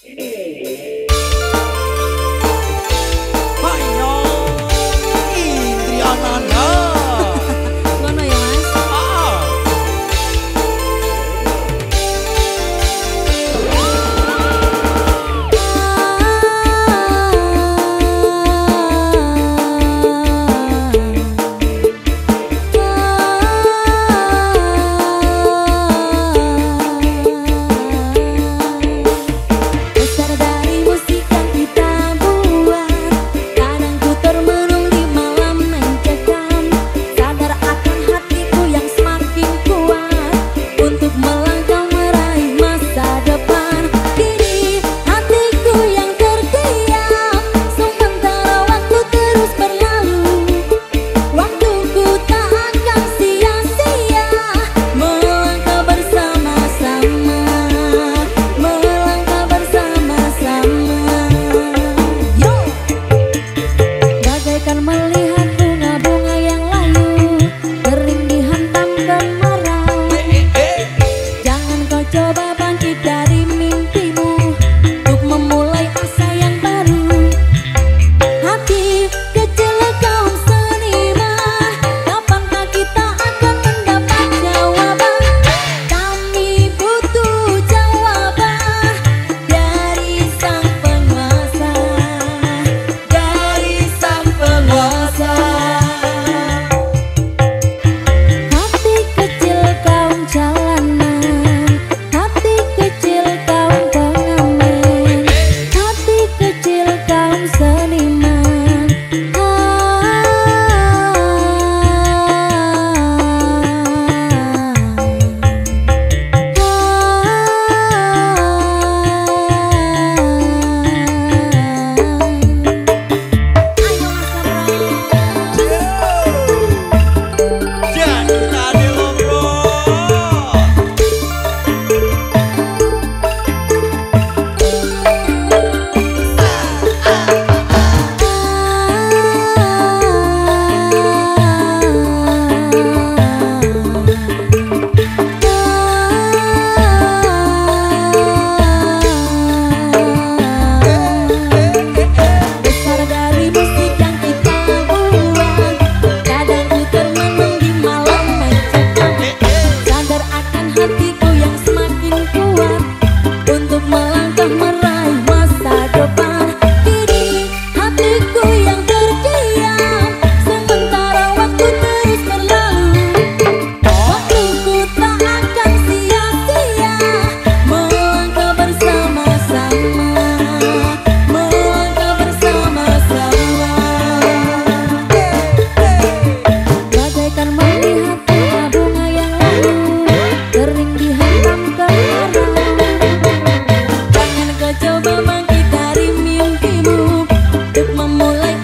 Hey.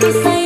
to say